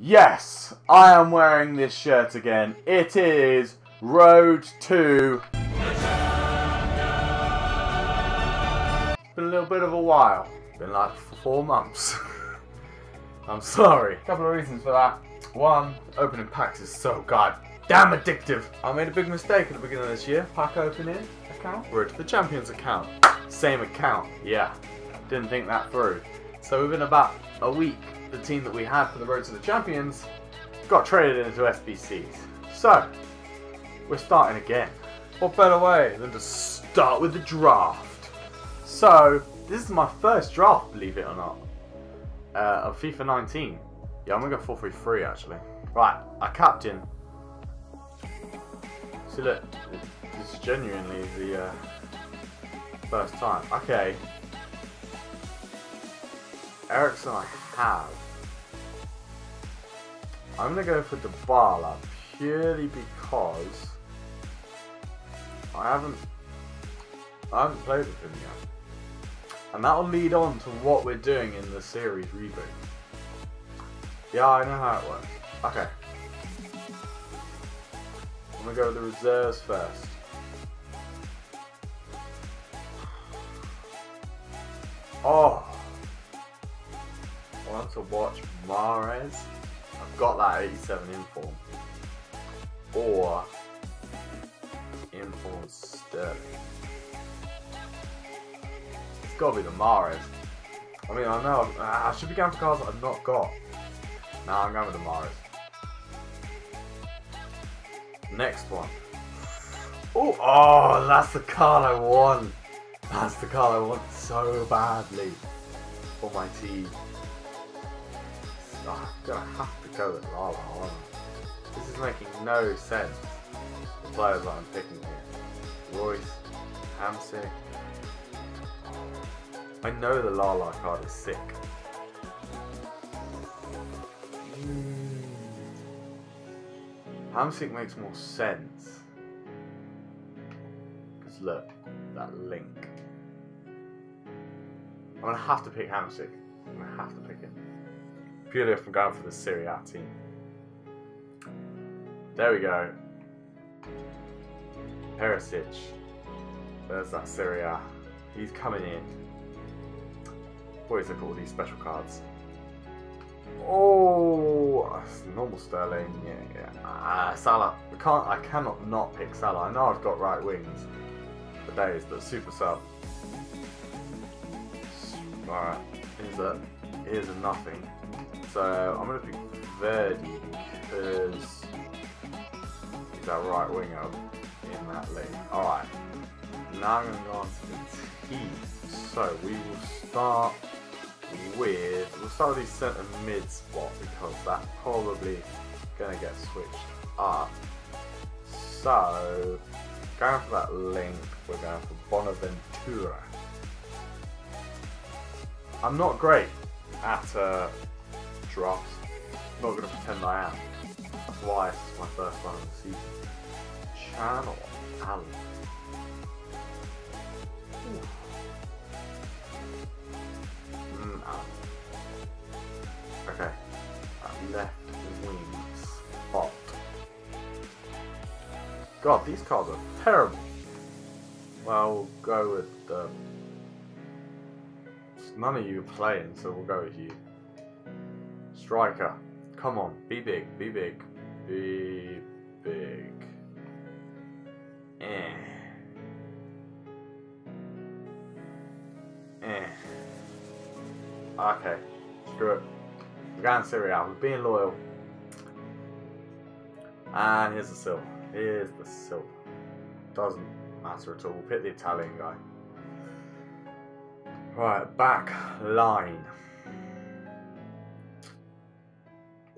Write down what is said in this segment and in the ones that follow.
Yes, I am wearing this shirt again. It is Road to. Been a little bit of a while. Been like four months. I'm sorry. A couple of reasons for that. One, opening packs is so goddamn addictive. I made a big mistake at the beginning of this year. Pack opening account, Road to the Champions account. Same account. Yeah. Didn't think that through. So within about a week, the team that we had for the Road to the Champions got traded into SBCs. So, we're starting again. What better way than to start with the draft? So, this is my first draft, believe it or not, uh, of FIFA 19. Yeah, I'm gonna go 4-3-3 actually. Right, our captain. See, look, this is genuinely the uh, first time. Okay. Eriksen I have. I'm gonna go for Dybala purely because I haven't I haven't played with him yet. And that'll lead on to what we're doing in the series reboot. Yeah, I know how it works. Okay. I'm gonna go with the reserves first. Oh! To watch Mares. I've got that 87 inform. Or inform Sterling. It's got to be the Mares. I mean, I know I should be going for cards that I've not got. Now I'm going with the Mares. Next one. Ooh, oh, that's the card I want. That's the card I want so badly for my team. Oh, I'm gonna have to go with Lala. aren't This is making no sense. The players that I'm picking here. Reus, Hamsik. I know the Lala card is sick. Mm. Hamsik makes more sense. Because look, that link. I'm gonna have to pick Hamsik. I'm gonna have to pick him. Purely if I'm going for the Serie A team. There we go. Perisic. There's that Serie A. He's coming in. Always look at all these special cards. Oh, normal Sterling. Yeah, yeah. Ah, Salah. I can't. I cannot not pick Salah. I know I've got right wings for days, but super sub. Alright, here's a here's a nothing. So I'm gonna pick Verdi because he's our right winger in that league. Alright. Now I'm gonna go on to the team. So we will start with we'll start with the centre mid spot because that's probably gonna get switched up. So going for that link, we're going for Bonaventura. I'm not great at uh, drafts. Not going to pretend I am. That's why it's my first one of the season. Channel Allen. Mm, Allen. Okay. That left wing spot. God, these cards are terrible. Well, we'll go with the. None of you are playing, so we'll go with you. Striker. Come on, be big, be big, be big. Eh. Eh. Okay, screw it. We're going Serie A. We're being loyal. And here's the silver. Here's the silver. Doesn't matter at all. We'll pick the Italian guy. Right, back line.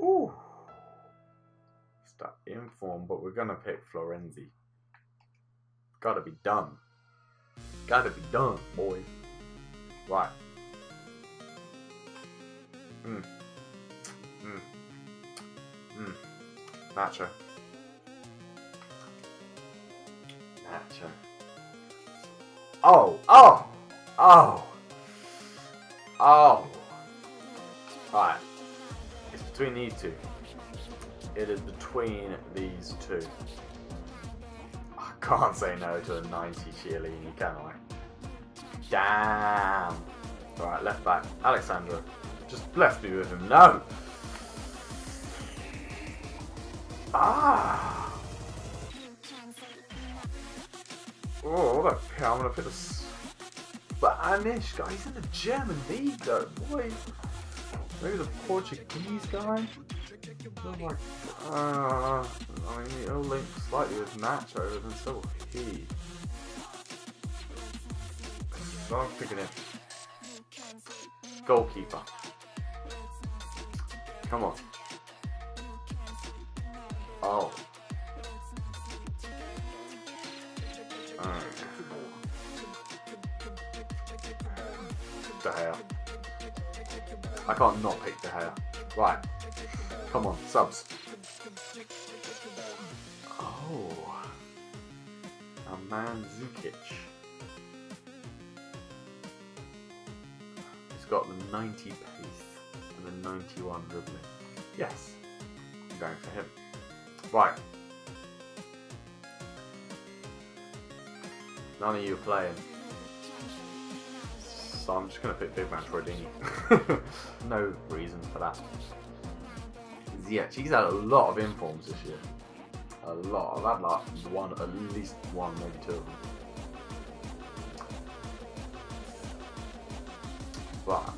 Ooh. That inform, but we're gonna pick Florenzi. Gotta be done. Gotta be done, boy. Right. Hmm. Hmm. Hmm. Nacho. Nacho. Oh! Oh! Oh! Oh! Right. Between these two. It is between these two. I can't say no to a 90 Chiellini, can I? Damn. Alright, left back. Alex Sandro. Just left me with him. No! Ah! Oh, what a pick. I'm gonna pick this. But Anish guy, he's in the German league though, boy. Maybe the Portuguese guy? Oh my uh, I mean, he'll link slightly with Nacho, and so he. So I'm picking him. Goalkeeper. Come on. Oh. Alright. De Gea. I can't not pick De Gea. Right. Come on, subs. Oh. A man Zukic. He's got the 90 pace and the 91 dribbling. Yes. I'm going for him. Right. None of you are playing. So I'm just going to pick Big Match Rodini. no reason for that. Ziyech, he's had a lot of informs this year. A lot. I've had like one, at least one, maybe two of them. But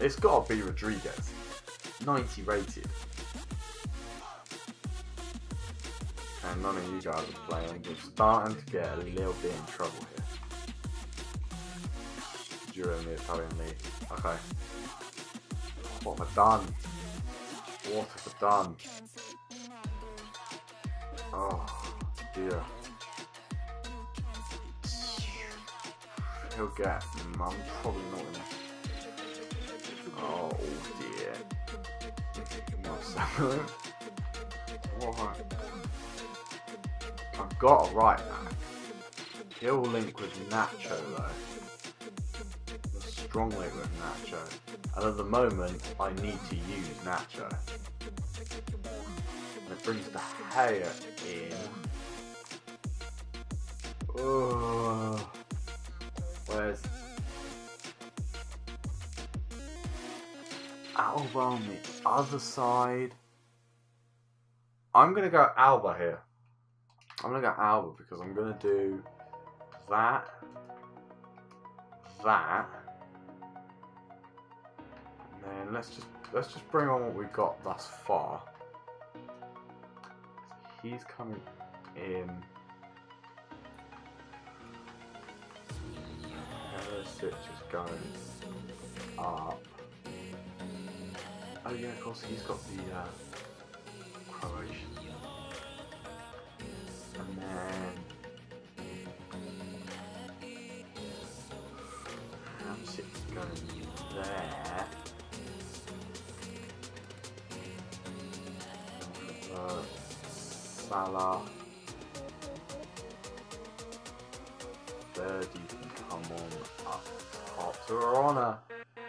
it's got to be Rodriguez, 90 rated. None of you guys are playing. We're starting to get a little bit in trouble here during the Italian league. Okay. What have I done? What have I done? Oh dear. He'll get. I'm probably not gonna. Oh dear. Marcelo. What? I've got a right back. He'll link with Nacho though. A strong link with Nacho. And at the moment, I need to use Nacho. And it brings De Gea in. Oh, where's Alba on the other side? I'm gonna go Alba here. I'm gonna go Alba because I'm gonna do that, that, and then let's just let's just bring on what we've got thus far. He's coming in. Perisic is going up. Oh yeah, of course he's got the uh, Croatian. Uh, Salah. You can come on up top. So we're on a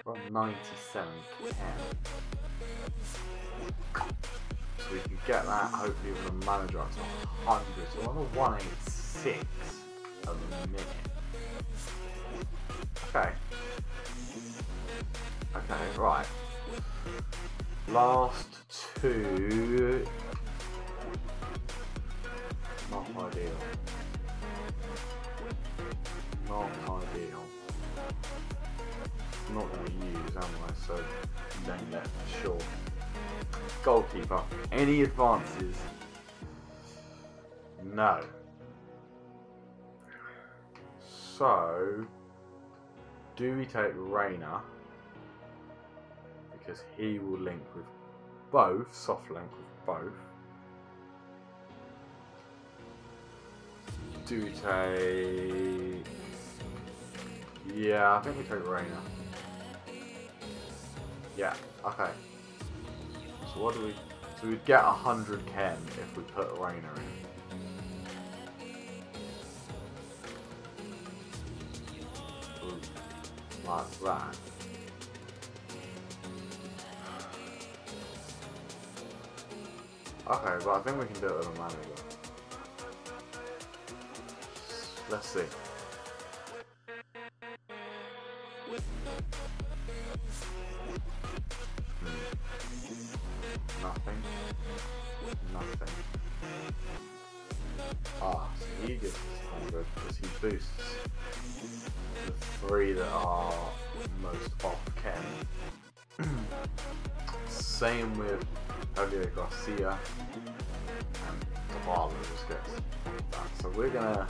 we're on 97 So we can get that hopefully with a manager up to 100. So we're on a 186 a minute. Okay. Okay, right. Last two. Ideal. Not ideal. Not going to use, am I? So, then let sure. Goalkeeper. Any advances? No. So, do we take Reina? Because he will link with both, soft link with both. Do take... Yeah, I think we take Reina. Yeah, okay. So what do we... So we'd get 100 chem if we put Reina in. Like that. Okay, but I think we can do it with a manual. Let's see. Hmm. Nothing. Nothing. Ah, so he gets us 100 because he boosts the three that are most off chem. Same with Javier Garcia and Zavala just gets that. So we're gonna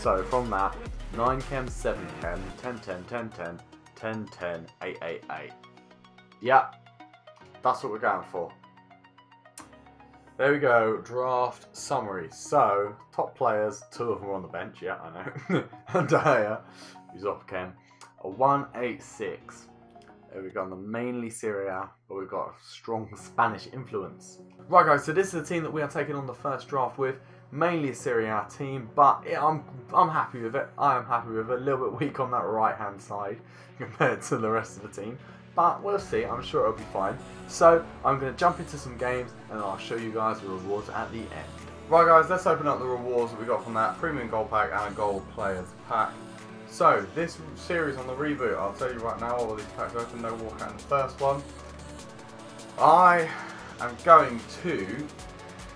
So from that, 9 chem, 7 chem, 10 10 10 10, 10 10, 8 8 8. Yeah, that's what we're going for. There we go, draft summary. So, top players, two of them are on the bench, yeah, I know. Andaya, uh, who's off chem, a 186. There we go on the mainly Serie A, but we've got a strong Spanish influence. Right guys, so this is the team that we are taking on the first draft with mainly a Serie A team, but yeah, I'm I'm happy with it. I am happy with it. A little bit weak on that right hand side compared to the rest of the team, but we'll see. I'm sure it'll be fine. So I'm going to jump into some games and I'll show you guys the rewards at the end. Right guys, let's open up the rewards that we got from that premium gold pack and a gold players pack. So this series on the reboot, I'll tell you right now, all these packs open, no walk out in the first one. I am going to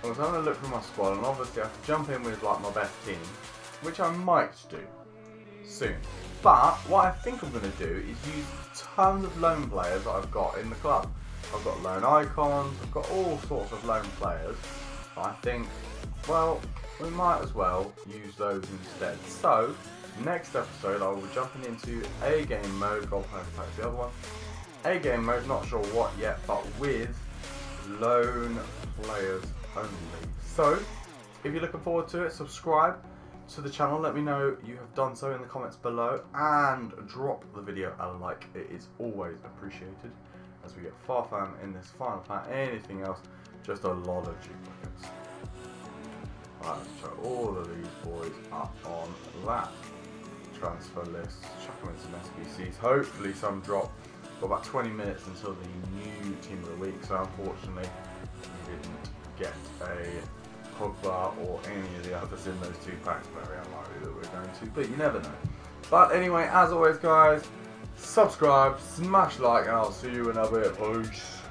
I was having a look for my squad, and obviously I have to jump in with like my best team, which I might do soon. But what I think I'm going to do is use tons of loan players that I've got in the club. I've got loan icons, I've got all sorts of loan players. I think, well, we might as well use those instead. So, next episode I will be jumping into A game mode, gold player pack the other one. A game mode, not sure what yet, but with loan players only. So, if you're looking forward to it, subscribe to the channel. Let me know you have done so in the comments below and drop the video a like. It is always appreciated as we get far Farfan in this final pack. Anything else, just a lot of duplicates. Right, so all of these boys are on that transfer list. Chuck them into some SBCs. Hopefully some drop. Got about 20 minutes until the new team of the week, so unfortunately didn't get a Pogba or any of the others in those two packs. Very unlikely that we're going to, but you never know. But anyway, as always, guys, subscribe, smash like, and I'll see you in a bit. Peace.